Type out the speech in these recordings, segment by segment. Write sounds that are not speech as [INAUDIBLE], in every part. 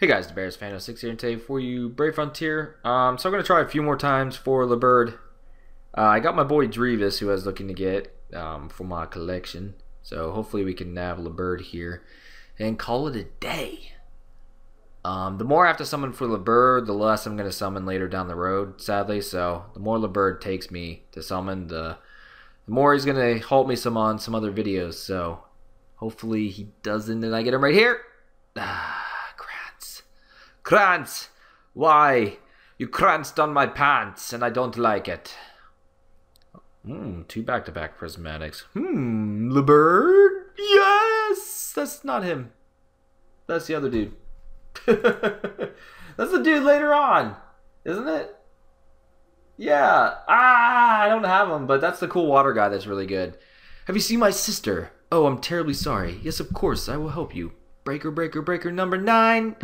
Hey guys, Dabearsfan06 here today for you, Brave Frontier. Um, so I'm going to try a few more times for Laberd. Uh, I got my boy Drevas who I was looking to get um, for my collection. So hopefully we can have Laberd here and call it a day. Um, the more I have to summon for Laberd, the less I'm going to summon later down the road, sadly. So the more Laberd takes me to summon, the, the more he's going to halt me some on some other videos. So hopefully he doesn't and I get him right here. Ah. Krantz! Why? You cranced on my pants, and I don't like it. Hmm, two back-to-back -back prismatics. Hmm, the bird? Yes! That's not him. That's the other dude. [LAUGHS] That's the dude later on, isn't it? Yeah. Ah, I don't have him, but that's the cool water guy that's really good. Have you seen my sister? Oh, I'm terribly sorry. Yes, of course, I will help you. Breaker, breaker, breaker number nine.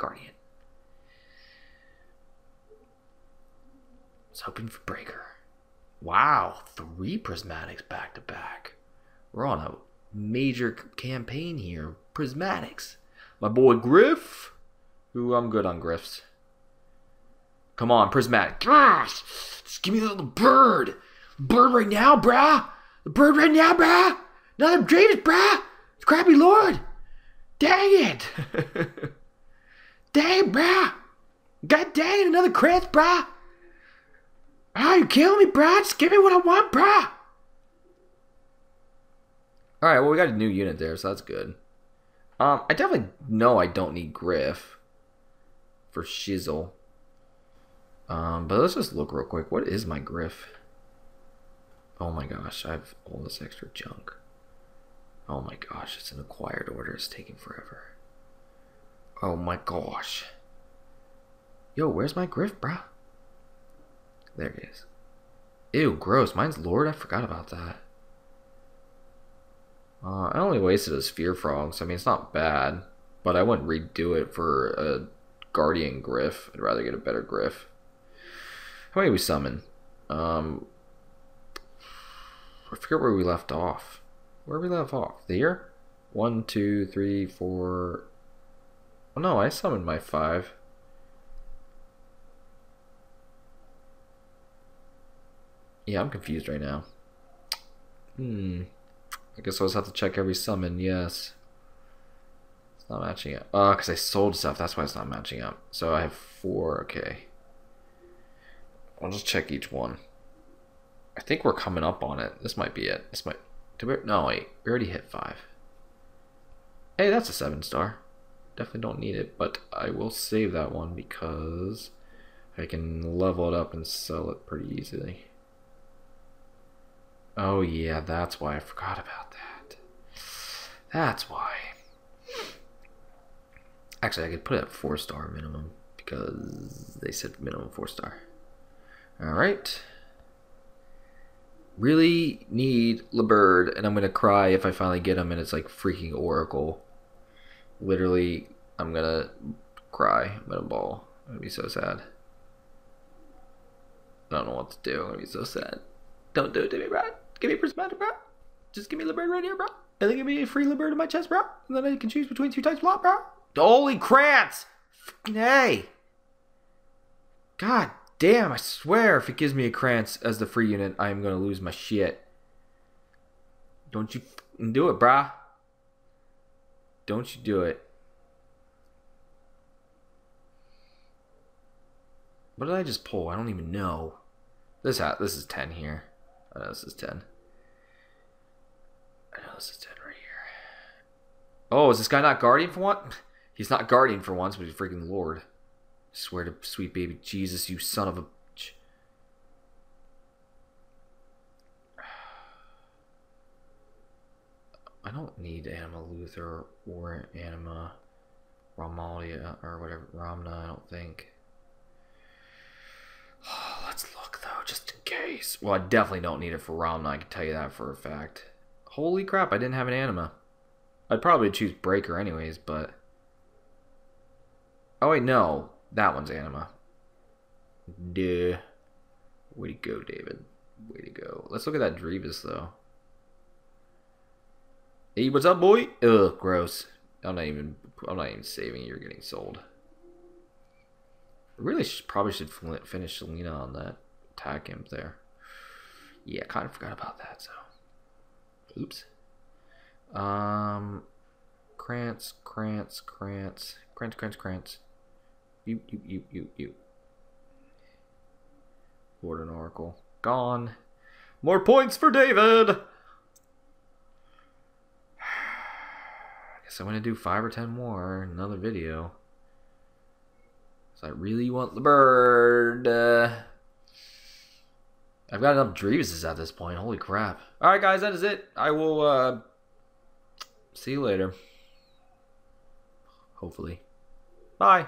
Guardian. I was hoping for Breaker. Wow, three prismatics back to back. We're on a major campaign here. Prismatics. My boy Griff. Ooh, I'm good on Griffs. Come on, Prismatic. Gosh, just give me the little bird. Bird right now, brah. The bird right now, brah. Another Davis, brah. Crappy Lord. Dang it. [LAUGHS] Dang, brah. God dang, another Chris, brah. Ah, you killing me, brah. Just give me what I want, brah. Alright, well, we got a new unit there, so that's good. Um, I definitely know I don't need Griff for Shizzle. Um, but let's just look real quick. What is my Griff? Oh my gosh, I have all this extra junk. Oh my gosh, it's an acquired order. It's taking forever. Oh my gosh. Yo, where's my griff, bruh? There it is. Ew, gross. Mine's Lord. I forgot about that. Uh, I only wasted a Sphere Frog, so I mean, it's not bad. But I wouldn't redo it for a Guardian Griff. I'd rather get a better Griff. How many we summon? Um, I forget where we left off. Where we left off? There? One, two, three, four, No, I summoned my five. Yeah, I'm confused right now. Hmm. I guess I'll just have to check every summon, yes. It's not matching up. Oh, uh, because I sold stuff, that's why it's not matching up. So I have four, okay. I'll just check each one. I think we're coming up on it. This might be it. This might... No, wait. We already hit five. Hey, that's a seven star definitely don't need it, but I will save that one because I can level it up and sell it pretty easily. Oh yeah, that's why I forgot about that. That's why. Actually, I could put it at 4 star minimum because they said minimum 4 star. Alright. Really need Laberd, and I'm going to cry if I finally get him and it's like freaking Oracle literally, I'm gonna cry. I'm gonna bawl. I'm gonna be so sad. I don't know what to do. I'm gonna be so sad. Don't do it to me, bro. Give me prismatic, bro. Just give me bird right here, bro. And then give me a free bird in my chest, bro. And then I can choose between two types block, bro. Holy crants! Fucking hey! God damn, I swear if it gives me a Krantz as the free unit, I am gonna lose my shit. Don't you do it, brah. Don't you do it. What did I just pull? I don't even know. This hat. This is 10 here. I know this is 10. I know this is 10 right here. Oh, is this guy not Guardian for once? [LAUGHS] He's not Guardian for once, but he's freaking Lord. I swear to sweet baby Jesus, you son of a I don't need Anima Luther or Anima Ramalia or whatever Ramna. I don't think. [SIGHS] let's look though, just in case. Well, I definitely don't need it for Ramna. I can tell you that for a fact. Holy crap! I didn't have an Anima. I'd probably choose Breaker anyways, but. Oh wait, no, that one's Anima. Duh. Way to go, David. Way to go. Let's look at that Drevas though. Hey, what's up, boy? Ugh, gross. I'm not even. I'm not even saving. You're getting sold. Really should, probably should finish Selena on that attack imp there. Yeah, kind of forgot about that. So, oops. Um, Krantz, Krantz, Krantz, Krantz, Krantz, Krantz. You, you, you, you, you. Warden Oracle gone. More points for David. Guess I'm gonna do five or ten more another video. So I really want the bird. Uh, I've got enough Dreavuses at this point. Holy crap. Alright guys, that is it. I will uh, see you later. Hopefully. Bye.